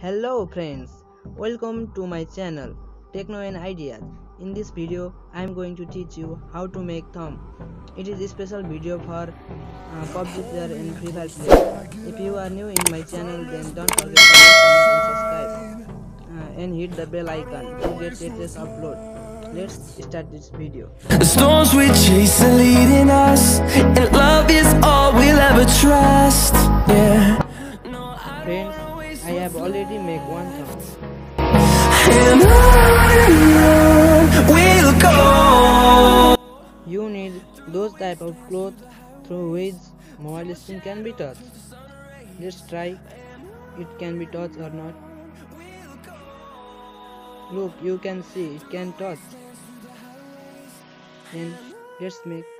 Hello friends, welcome to my channel Techno and Ideas. In this video, I am going to teach you how to make thumb. It is a special video for uh, PUBG player and Free Fire player. If you are new in my channel, then don't forget to like, comment and subscribe uh, and hit the bell icon to get latest upload. Let's start this video. The storms we chase are leading us, and love is all we'll ever trust. Yeah. No, I Friends, I have already made one thumb. and on and on we'll go. You need those type of clothes through which mobile screen can be touched. Let's try it can be touched or not. Look, you can see it can touch. Then let's make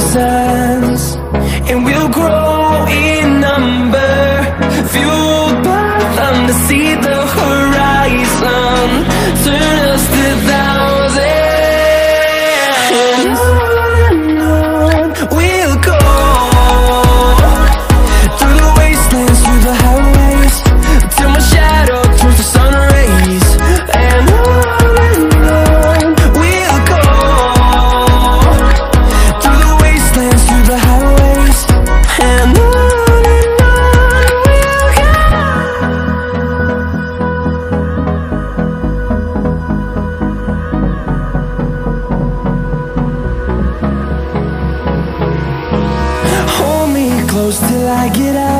thousands. And we'll grow in number, fueled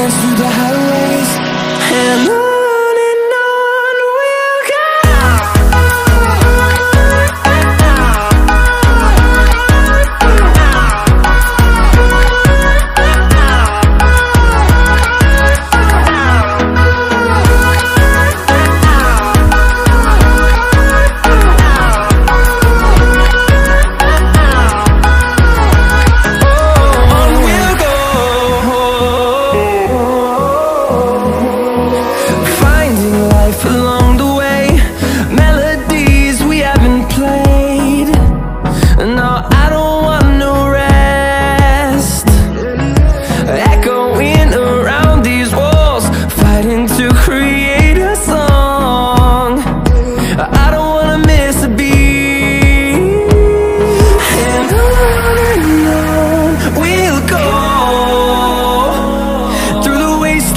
wastelands, through the highways, and